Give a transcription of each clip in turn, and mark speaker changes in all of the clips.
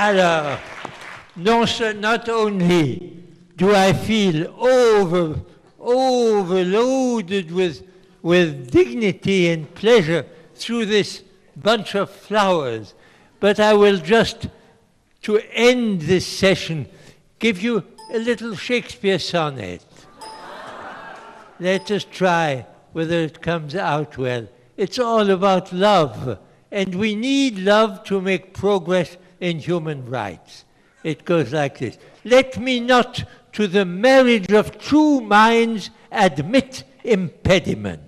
Speaker 1: Alors, non, not only do I feel over, overloaded with, with dignity and pleasure through this bunch of flowers, but I will just, to end this session, give you a little Shakespeare sonnet. Let us try whether it comes out well. It's all about love, and we need love to make progress in human rights. It goes like this Let me not to the marriage of true minds admit impediment.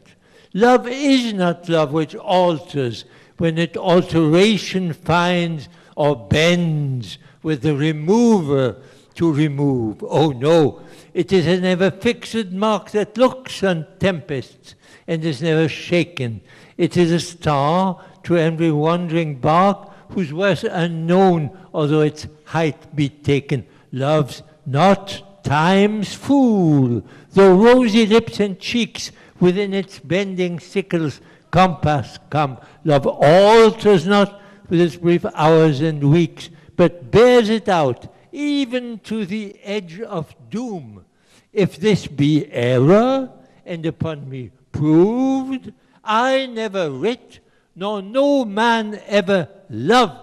Speaker 1: Love is not love which alters when it alteration finds or bends with the remover to remove. Oh no, it is an ever fixed mark that looks on tempests and is never shaken. It is a star to every wandering bark whose worth unknown, although its height be taken. Love's not time's fool, though rosy lips and cheeks within its bending sickle's compass come. Love alters not with its brief hours and weeks, but bears it out even to the edge of doom. If this be error, and upon me proved, I never writ, nor no man ever loved.